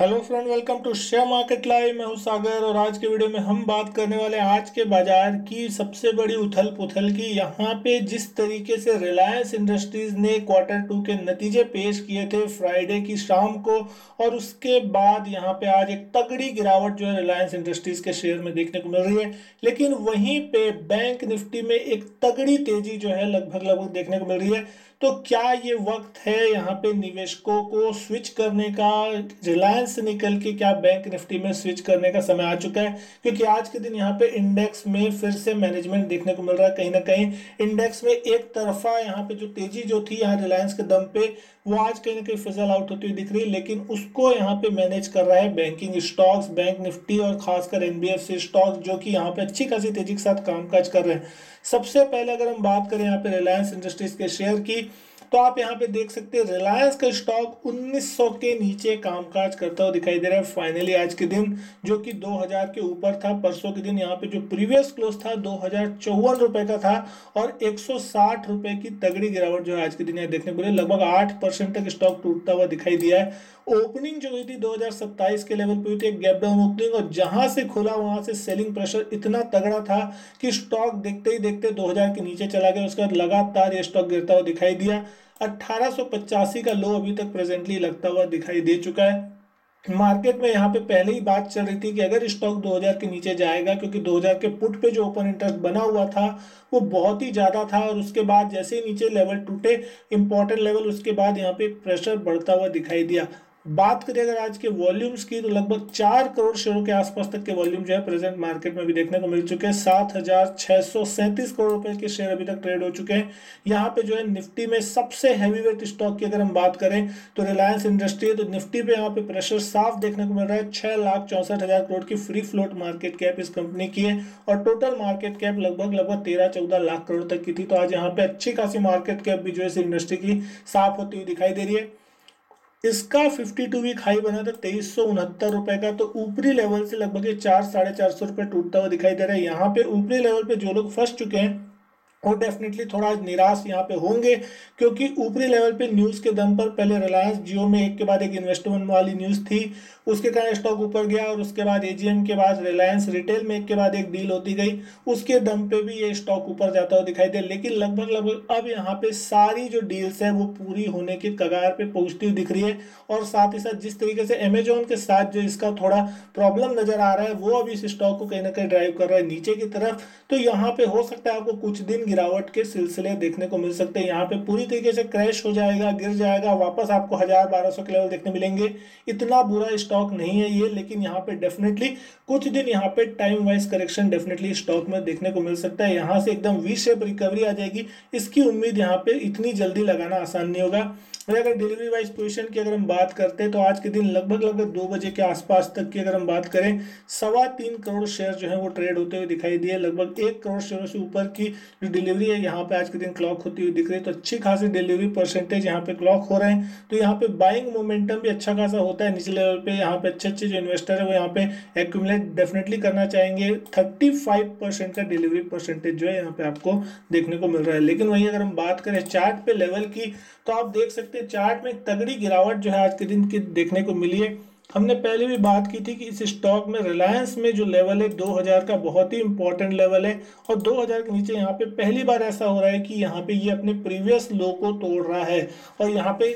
Hello friend, welcome to share market live. मैं हूँ सागर और आज के वीडियो में हम बात करने वाले हैं आज के बाज़ार की सबसे बड़ी उथल पुथल की। यहाँ पे जिस तरीके से रिलायंस इंडस्ट्रीज़ ने क्वार्टर टू के नतीजे पेश किए थे फ्राइडे की शाम को, और उसके बाद यहाँ पे आज एक तगड़ी गिरावट जो है रिलायंस इंडस्ट्रीज़ के शेयर में देखने को मिल रही है। लेकिन वहीं पे बैंक निफ्टी में एक तगड़ी तेज़ी जो है लगभग लगभग देखने को मिल रही है। तो क्या ये वक्त है यहाँ पे निवेशकों को स्विच करने का, रिलायंस निकल के क्या बैंक निफ्टी में स्विच करने का समय आ चुका है? क्योंकि आज के दिन यहाँ पे इंडेक्स में फिर से मैनेजमेंट देखने को मिल रहा है कहीं ना कहीं। इंडेक्स में एक तरफा यहाँ पे जो तेज़ी जो थी यहाँ रिलायंस के दम पे, वो आज कहीं ना कहीं फिजल आउट होती हुई दिख रही है, लेकिन उसको यहाँ पे मैनेज कर रहा है बैंकिंग स्टॉक्स बैंक निफ्टी और खासकर एनबीएफसी स्टॉक्स जो कि यहाँ पे अच्छी खासी तेज़ी के साथ कामकाज कर रहे हैं। सबसे पहले अगर हम बात करें यहाँ पे रिलायंस इंडस्ट्रीज़ के शेयर की तो आप यहाँ पे देख सकते हैं रिलायंस का स्टॉक 1900 के नीचे कामकाज करता हुआ दिखाई दे रहा है। फाइनली आज के दिन, जो कि 2000 के ऊपर था, परसों के दिन यहाँ पे जो प्रीवियस क्लोज था, दो हज़ार चौवन रुपए का था और 160 रुपए की तगड़ी गिरावट जो है आज के दिन यहाँ देखने को मिले। लगभग आठ परसेंट तक स्टॉक टूटता हुआ दिखाई दिया है। ओपनिंग जो हुई थी 2027 के लेवल पे हुई थी गैप डाउन ओपनिंग और जहाँ से खुला, वहाँ से सेलिंग प्रेशर इतना तगड़ा था कि स्टॉक देखते ही देखते 2000 के नीचे चला गया। उसके बाद लगातार ये स्टॉक गिरता हुआ दिखाई दिया। अट्ठारह का लो अभी तक प्रेजेंटली लगता हुआ दिखाई दे चुका है। मार्केट में यहाँ पे पहले ही बात चल रही थी कि अगर स्टॉक 2000 के नीचे जाएगा, क्योंकि 2000 के पुट पे जो ओपन इंटरेस्ट बना हुआ था, वो बहुत ही ज़्यादा था और उसके बाद जैसे ही नीचे लेवल टूटे इंपॉर्टेंट लेवल उसके बाद यहाँ पे प्रेशर बढ़ता हुआ दिखाई दिया। बात करें अगर आज के वॉल्यूम्स की तो लगभग चार करोड़ शेयरों के आसपास तक के वॉल्यूम जो है प्रेजेंट मार्केट में भी देखने को मिल चुके हैं। सात हज़ार छह सौ सैंतीस करोड़ रुपए के शेयर अभी तक ट्रेड हो चुके हैं। यहाँ पे जो है निफ्टी में सबसे हैवी वेट स्टॉक की अगर हम बात करें तो रिलायंस इंडस्ट्री है तो निफ्टी पे यहाँ पे प्रेशर साफ़ देखने को मिल रहा है। छह लाख चौसठ हज़ार करोड़ की फ्री फ्लोट मार्केट कैप इस कंपनी की है और टोटल मार्केट कैप लगभग लगभग तेरह चौदह लाख करोड़ तक की थी। तो आज यहाँ पे अच्छी खासी मार्केट कैप भी जो है इस इंडस्ट्री की साफ़ होती हुई दिखाई दे रही है। इसका 52 वीक हाई बना था तेईस सौ उनहत्तर रुपए का तो ऊपरी लेवल से लगभग ये चार, साढ़े चार सौ रुपए टूटता हुआ दिखाई दे रहा है। यहाँ पे ऊपरी लेवल पे जो लोग फंस चुके हैं वो डेफिनेटली थोड़ा निराश यहाँ पे होंगे, क्योंकि ऊपरी लेवल पे न्यूज़ के दम पर पहले रिलायंस जियो में एक के बाद एक इन्वेस्टमेंट वाली न्यूज़ थी, उसके कारण स्टॉक ऊपर गया और उसके बाद एजीएम के बाद रिलायंस रिटेल में एक के बाद एक डील होती गई। उसके दम पे भी ये स्टॉक ऊपर जाता हुआ दिखाई दे, लेकिन लगभग लगभग अब यहाँ पे सारी जो डील्स है वो पूरी होने के कगार पे पहुँचती हुई दिख रही है और साथ ही साथ जिस तरीके से अमेजोन के साथ जो इसका थोड़ा प्रॉब्लम नज़र आ रहा है, वो अभी इस स्टॉक को कहीं ना कहीं ड्राइव कर रहा है नीचे की तरफ़। तो यहाँ पे हो सकता है आपको कुछ दिन गिरावट के सिलसिले देखने को मिल सकते हैं। यहाँ पे पूरी तरीके से क्रैश हो जाएगा, गिर जाएगा, वापस आपको हज़ार बारह सौ के लेवल देखने मिलेंगे। इतना बुरा स्टॉक नहीं है ये, लेकिन यहाँ पे डेफिनेटली कुछ दिन यहाँ पे time wise correction definitely stock में देखने को मिल सकता है। यहाँ से एकदम वी शेप रिकवरी आ जाएगी। इसकी उम्मीद यहाँ पे इतनी जल्दी लगाना आसान नहीं होगा। और अगर डिलीवरी वाइज पोजीशन की अगर हम बात करते हैं तो आज के दिन लगभग लगभग दो बजे के आसपास तक की अगर हम बात करें, सवा तीन करोड़ शेयर जो है वो ट्रेड होते हुए दिखाई दिए। लगभग एक करोड़ शेयरों से ऊपर की जो डिलीवरी है, यहाँ पे आज के दिन क्लॉक होती हुई दिख रही है तो अच्छी खासी डिलीवरी परसेंटेज यहाँ पे क्लॉक हो रहे हैं। तो यहाँ पे बाइंग मोमेंटम भी अच्छा खासा होता है, निचले लेवल पे यहाँ पे अच्छे अच्छे जो इन्वेस्टर है, वो यहाँ पे एक्यूमुलेट डेफिनेटली करना चाहेंगे। थर्टी फाइव परसेंट का डिलीवरी परसेंटेज जो है यहाँ पे आपको देखने को मिल रहा है। लेकिन वहीं अगर हम बात करें चार्ट पे लेवल की तो आप देख सकते हैं चार्ट में तगड़ी गिरावट जो है आज के दिन की देखने को मिली है। हमने पहले भी बात की थी कि इस स्टॉक में रिलायंस में जो लेवल है 2000 का बहुत ही इंपॉर्टेंट लेवल है और 2000 के नीचे यहाँ पे पहली बार ऐसा हो रहा है कि यहाँ पे ये अपने प्रीवियस लो को तोड़ रहा है और यहाँ पे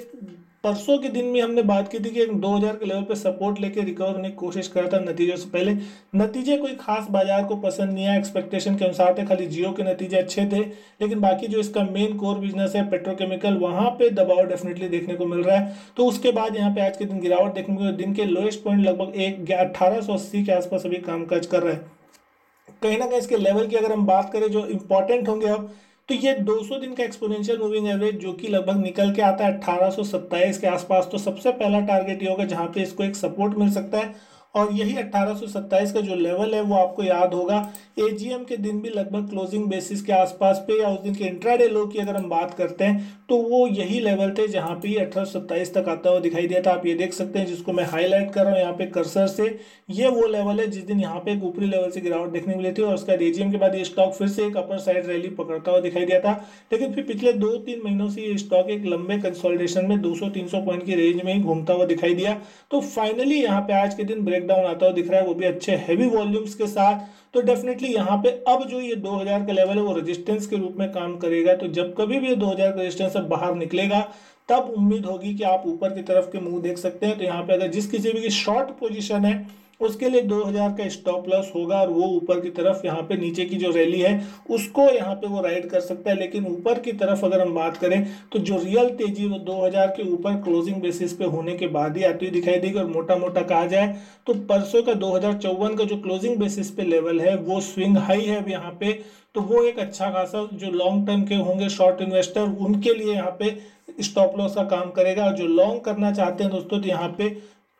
परसों के दिन में हमने बात की थी कि 2000 के लेवल पे सपोर्ट लेके रिकवर होने की कोशिश कर था नतीजों से पहले। नतीजे कोई खास बाज़ार को पसंद नहीं आया एक्सपेक्टेशन के अनुसार थे, खाली जियो के नतीजे अच्छे थे। लेकिन बाकी जो इसका मेन कोर बिज़नेस है पेट्रोकेमिकल वहाँ पे दबाव डेफिनेटली देखने को मिल रहा है। तो उसके बाद यहाँ पे आज के दिन गिरावट देखने को दिन के लोएस्ट पॉइंट लगभग एक अठारह के आसपास अभी कामकाज कर रहा है। कहीं ना कहीं इसके लेवल की अगर हम बात करें जो इंपॉर्टेंट होंगे अब तो ये 200 दिन का एक्सपोनेंशियल मूविंग एवरेज जो कि लगभग निकल के आता है अट्ठारह के आसपास तो सबसे पहला टारगेट ये होगा जहाँ पे इसको एक सपोर्ट मिल सकता है। और यही 1827 का जो लेवल है वो आपको याद होगा एजीएम के दिन भी लगभग क्लोजिंग बेसिस के आसपास पे या उस दिन के इंट्राडे लो की अगर हम बात करते हैं तो वो यही लेवल थे जहाँ पे अठारह तक आता हुआ दिखाई दिया था। आप ये देख सकते हैं जिसको मैं हाईलाइट कर रहा हूँ यहाँ पे कर्सर से। ये वो लेवल है जिस दिन यहाँ पे एक ऊपरी लेवल से गिरावट देखने मिली थी और उसका एजीएम के बाद ये स्टॉक फिर से एक अपर साइड रैली पकड़ता हुआ दिखाई दिया था। लेकिन फिर पिछले दो तीन महीनों से ये स्टॉक एक लंबे कंसोलिडेशन में 200-300 पॉइंट की रेंज में ही घूमता हुआ दिखाई दिया। तो फाइनली यहाँ पे आज के दिन ब्रेकडाउन आता हुआ दिख रहा है। वो भी अच्छे हैवी वॉल्यूम्स के साथ। तो डेफिनेटली यहाँ पे अब जो ये 2000 का लेवल है, वो रेजिस्टेंस के रूप में काम करेगा। तो जब कभी भी ये 2000 का रेजिस्टेंस से बाहर निकलेगा, तब उम्मीद होगी कि आप ऊपर की तरफ़ के मुँह देख सकते हैं। तो यहाँ पे अगर जिस किसी भी की शॉर्ट पोजिशन है उसके लिए 2000 का स्टॉप लॉस होगा और वो ऊपर की तरफ़ यहाँ पे नीचे की जो रैली है, उसको यहाँ पे वो राइड कर सकता है। लेकिन ऊपर की तरफ़ अगर हम बात करें तो जो रियल तेज़ी वो 2000 के ऊपर क्लोजिंग बेसिस पे होने के बाद ही आती हुई दिखाई देगी और मोटा मोटा कहा जाए तो परसों का दो हज़ार चौवन का जो क्लोजिंग बेसिस पे लेवल है, वो स्विंग हाई है अब यहाँ पे। तो वो एक अच्छा खासा जो लॉन्ग टर्म के होंगे शॉर्ट इन्वेस्टर उनके लिए यहाँ पे स्टॉप लॉस का काम करेगा। और जो लॉन्ग करना चाहते हैं दोस्तों तो यहाँ पे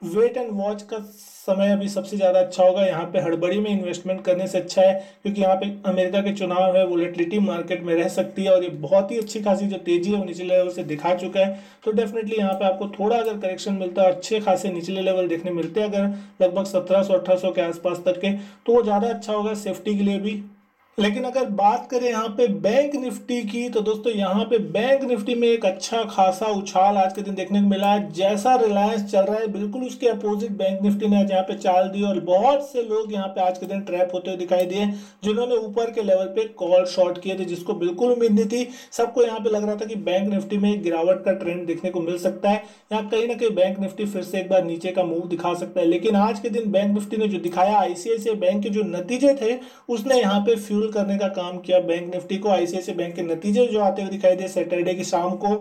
वेट एंड वॉच का समय अभी सबसे ज़्यादा अच्छा होगा। यहाँ पे हड़बड़ी में इन्वेस्टमेंट करने से अच्छा है, क्योंकि यहाँ पे अमेरिका के चुनाव है वोलेटिलिटी मार्केट में रह सकती है और ये बहुत ही अच्छी खासी जो तेज़ी है वो निचले लेवल से दिखा चुका है। तो डेफिनेटली यहाँ पे आपको थोड़ा अगर करेक्शन मिलता है, अच्छे खासे निचले लेवल देखने मिलते हैं अगर लगभग सत्रह सौ के आसपास तक के तो वो ज़्यादा अच्छा होगा सेफ्टी के लिए भी। लेकिन अगर बात करें यहाँ पे बैंक निफ्टी की तो दोस्तों यहाँ पे बैंक निफ्टी में एक अच्छा खासा उछाल आज के दिन देखने को मिला है। जैसा रिलायंस चल रहा है, बिल्कुल उसके अपोजिट बैंक निफ्टी ने आज यहाँ पे चाल दी और बहुत से लोग यहाँ पे आज के दिन ट्रैप होते हुए दिखाई दिए, जिन्होंने ऊपर के लेवल पे कॉल शॉर्ट किए थे, जिसको बिल्कुल उम्मीद नहीं थी। सबको यहाँ पे लग रहा था कि बैंक निफ्टी में गिरावट का ट्रेंड देखने को मिल सकता है। यहाँ कहीं ना कहीं बैंक निफ्टी फिर से एक बार नीचे का मूव दिखा सकता है। लेकिन आज के दिन बैंक निफ्टी ने जो दिखाया आईसीआईसीआई बैंक के जो नतीजे थे, उसने यहाँ पे फ्यूल करने का काम किया बैंक निफ्टी को आईसीआईसी बैंक के नतीजे जो आते हुए दिखाई दे सैटरडे की शाम को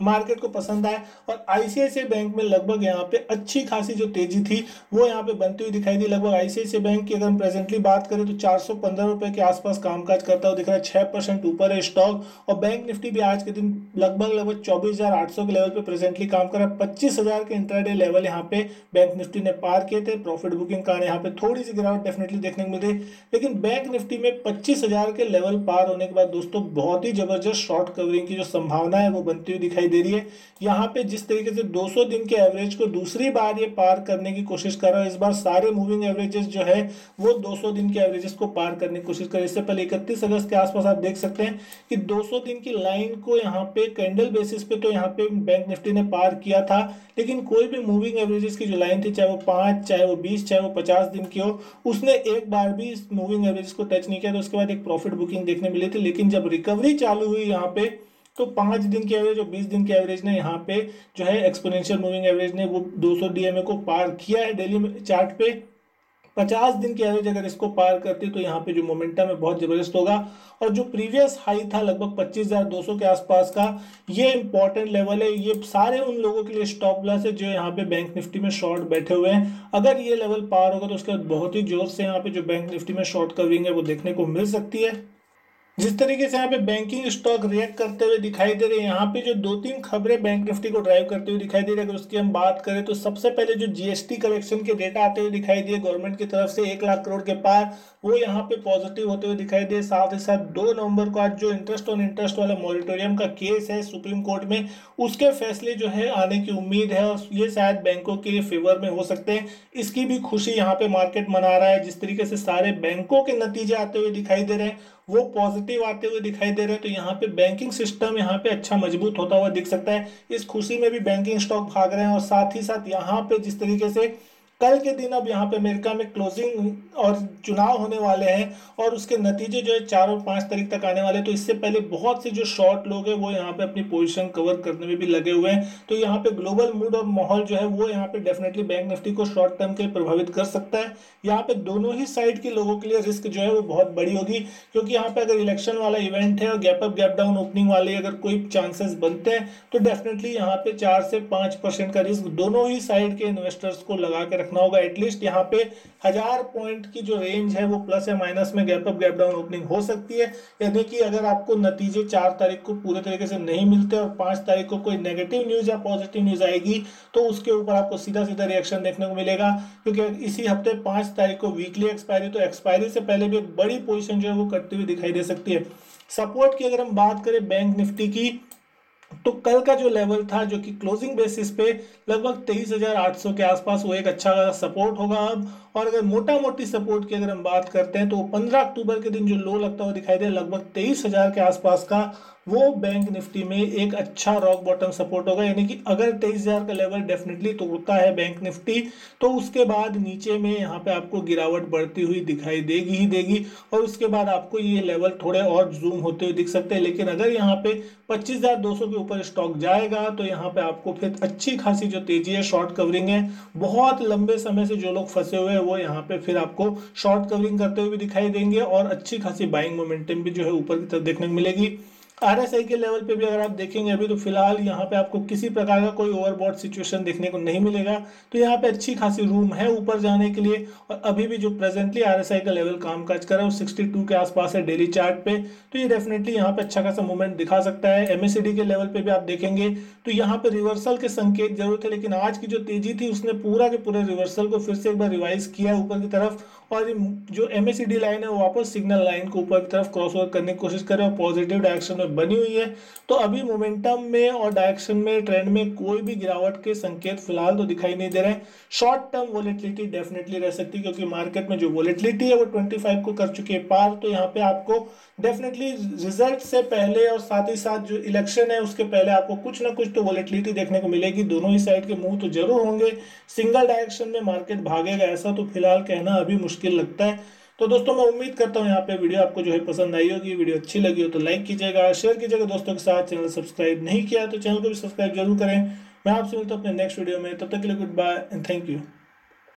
मार्केट को पसंद आया और आईसीआईसी बैंक में लगभग यहाँ पे अच्छी खासी जो तेज़ी थी, वो यहाँ पे बनती हुई दिखाई दी। लगभग आईसीआईसी बैंक की अगर हम प्रेजेंटली बात करें तो चार सौ के आसपास कामकाज करता हुआ दिख रहा है, छह परसेंट ऊपर है स्टॉक और बैंक निफ्टी भी आज के दिन लगभग लगभग चौबीस के लेवल पे प्रेजेंटली काम कर रहा है। पच्चीस हज़ार के इंटरडे लेवल यहाँ पे बैंक निफ्टी ने पार किए थे। प्रॉफिट बुकिंग कारण यहाँ पे थोड़ी सी गिरावट डेफिनेटली देखने को मिल रही लेकिन बैंक निफ्टी में पच्चीस के लेवल पार होने के बाद दोस्तों बहुत ही ज़बरदस्त शॉर्ट कवरिंग की जो संभावना है, वो बनती हुई दिखाई दिखाई दे रही है। यहाँ पे जिस तरीके से 200 दिन के एवरेज को दूसरी बार ये पार करने की कोशिश कर रहा है, इस बार सारे मूविंग एवरेजेस जो है, वो 200 दिन के एवरेजेस को पार करने की कोशिश कर इससे पहले इकतीस अगस्त के आसपास आप देख सकते हैं कि 200 दिन की लाइन को यहाँ पे कैंडल बेसिस पे तो यहाँ पे बैंक निफ्टी ने पार किया था, लेकिन कोई भी मूविंग एवरेजेस की जो लाइन थी, चाहे वो पाँच, चाहे वो बीस, चाहे वो पचास दिन की हो, उसने एक बार भी इस मूविंग एवरेज को टच नहीं किया। तो उसके बाद एक प्रॉफिट बुकिंग देखने मिली थी, लेकिन जब रिकवरी चालू हुई यहाँ पे तो पाँच दिन की एवरेज और बीस दिन की एवरेज ने यहाँ पे जो है एक्सपोनेंशियल मूविंग एवरेज ने वो 200 डीएमए को पार किया है डेली चार्ट पे। पचास दिन की एवरेज अगर इसको पार करती तो यहाँ पे जो मोमेंटम है बहुत ज़बरदस्त होगा। और जो प्रीवियस हाई था लगभग पच्चीस हज़ार दो सौ के आसपास का, ये इंपॉर्टेंट लेवल है। ये सारे उन लोगों के लिए स्टॉप लॉस है जो यहाँ पे बैंक निफ्टी में शॉर्ट बैठे हुए हैं। अगर ये लेवल पार होगा तो उसके बाद बहुत ही ज़ोर से यहाँ पे जो बैंक निफ्टी में शॉर्ट कवरिंग है वो देखने को मिल सकती है। जिस तरीके से यहाँ पे बैंकिंग स्टॉक रिएक्ट करते हुए दिखाई दे रहे हैं, यहाँ पे जो दो तीन खबरें बैंक निफ्टी को ड्राइव करते हुए दिखाई दे रही है, अगर उसकी हम बात करें तो सबसे पहले जो जीएसटी कलेक्शन के डेटा आते हुए दिखाई दिए गवर्नमेंट की तरफ़ से एक लाख करोड़ के पार, वो यहाँ पे पॉजिटिव होते हुए दिखाई दे साथ ही साथ दो नवंबर को आज जो इंटरेस्ट ऑन इंटरेस्ट वाला मॉरिटोरियम का केस है सुप्रीम कोर्ट में, उसके फैसले जो है आने की उम्मीद है और ये शायद बैंकों के लिए फेवर में हो सकते हैं। इसकी भी खुशी यहाँ पे मार्केट मना रहा है, जिस तरीके से सारे बैंकों के नतीजे आते हुए दिखाई दे रहे हैं, वो पॉजिटिव आते हुए दिखाई दे रहे हैं तो यहाँ पे बैंकिंग सिस्टम यहाँ पे अच्छा मज़बूत होता हुआ दिख सकता है। इस खुशी में भी बैंकिंग स्टॉक भाग रहे हैं और साथ ही साथ यहाँ पे जिस तरीके से कल के दिन अब यहाँ पे अमेरिका में क्लोजिंग और चुनाव होने वाले हैं और उसके नतीजे जो है चार और पाँच तारीख तक आने वाले तो इससे पहले बहुत से जो शॉर्ट लोग हैं, वो यहाँ पे अपनी पोजीशन कवर करने में भी लगे हुए हैं। तो यहाँ पे ग्लोबल मूड और माहौल जो है, वो यहाँ पे डेफिनेटली बैंक निफ्टी को शॉर्ट टर्म के प्रभावित कर सकता है। यहाँ पे दोनों ही साइड के लोगों के लिए रिस्क जो है, वो बहुत बड़ी होगी। क्योंकि यहाँ पे अगर इलेक्शन वाला इवेंट है और gap up gap down opening वाले अगर कोई चांसेस बनते हैं तो डेफिनेटली यहाँ पे चार से पाँच का रिस्क दोनों ही साइड के इन्वेस्टर्स को लगा के रखना होगा एटलीस्ट यहाँ पे हज़ार पॉइंट की जो रेंज है वो प्लस या माइनस में gap up gap down opening हो सकती है। यानी कि अगर आपको नतीजे चार तारीख को पूरे तरीके से नहीं मिलते और पाँच तारीख को कोई नेगेटिव न्यूज़ या पॉजिटिव न्यूज़ आएगी तो उसके ऊपर आपको सीधा सीधा रिएक्शन देखने को मिलेगा। क्योंकि इसी हफ़्ते पाँच तारीख को वीकली एक्सपायरी तो एक्सपायरी से पहले भी एक बड़ी पोजिशन जो है वो कटती हुई दिखाई दे सकती है। सपोर्ट की अगर हम बात करें बैंक निफ्टी की तो कल का जो लेवल था, जो कि क्लोजिंग बेसिस पे लगभग तेईस हज़ार आठ सौ के आसपास वो एक अच्छा सपोर्ट होगा अब। और अगर मोटा मोटी सपोर्ट की अगर हम बात करते हैं तो पंद्रह अक्टूबर के दिन जो लो लगता हुआ दिखाई दे, लगभग तेईस हज़ार के आसपास का, वो बैंक निफ्टी में एक अच्छा रॉक बॉटम सपोर्ट होगा। यानी कि अगर तेईस हज़ार का लेवल डेफिनेटली तोड़ता है बैंक निफ्टी तो उसके बाद नीचे में यहाँ पे आपको गिरावट बढ़ती हुई दिखाई देगी ही देगी। और उसके बाद आपको ये लेवल थोड़े और जूम होते हुए दिख सकते हैं। लेकिन अगर यहाँ पे पच्चीस हज़ार दो सौ के ऊपर स्टॉक जाएगा तो यहाँ पे आपको फिर अच्छी खासी जो तेज़ी है शॉर्ट कवरिंग है, बहुत लंबे समय से जो लोग फंसे हुए हैं वो यहाँ पे फिर आपको शॉर्ट कवरिंग करते हुए भी दिखाई देंगे और अच्छी खासी बाइंग मोमेंटम भी जो है ऊपर की तरफ़ देखने को मिलेगी। आरएसआई के लेवल पे भी अगर आप देखेंगे अभी तो फ़िलहाल यहाँ पे आपको किसी प्रकार का कोई ओवरबॉट सिचुएशन देखने को नहीं मिलेगा। तो यहाँ पे अच्छी खासी रूम है ऊपर जाने के लिए। और अभी भी जो प्रेजेंटली आरएसआई का लेवल काम काज कर रहा है, वो 62 के आसपास है डेली चार्ट पे। तो ये डेफिनेटली यहाँ पे अच्छा खासा मूवमेंट दिखा सकता है। एमएससीडी के लेवल पे भी आप देखेंगे। तो यहाँ पे रिवर्सल के संकेत ज़रूर थे, लेकिन आज की जो तेज़ी थी, उसने पूरा के पूरे रिवर्सल को फिर से एक बार रिवाइज किया ऊपर की तरफ़। और जो एम लाइन है, वो वापस सिग्नल लाइन को ऊपर की तरफ़ क्रॉस ओवर करने की कोशिश करे और पॉजिटिव डायरेक्शन में बनी हुई है। तो अभी मोमेंटम में और डायरेक्शन में ट्रेंड में कोई भी गिरावट के संकेत फ़िलहाल तो दिखाई नहीं दे रहे हैं। शॉर्ट टर्म वोलेटिलिटी डेफिनेटली रह सकती है, क्योंकि मार्केट में जो वोलेटिलिटी है, वो 25 को कर चुकी है पार। तो यहाँ पे आपको डेफिनेटली रिज़ल्ट से पहले और साथ ही साथ जो इलेक्शन है, उसके पहले आपको कुछ ना कुछ तो वोलेटिलिटी देखने को मिलेगी। दोनों ही साइड के मुँह तो ज़रूर होंगे। सिंगल डायरेक्शन में मार्केट भागेगा, ऐसा तो फ़िलहाल कहना अभी मुश्किल लगता है। तो दोस्तों, मैं उम्मीद करता हूँ यहाँ पे वीडियो आपको जो है पसंद आई होगी, वीडियो अच्छी लगी हो तो लाइक कीजिएगा, शेयर कीजिएगा। दोस्तों के साथ चैनल सब्सक्राइब नहीं किया तो चैनल को भी सब्सक्राइब ज़रूर करें। मैं आपसे मिलता हूँ अपने नेक्स्ट वीडियो में, तब तक के लिए good bye and thank you.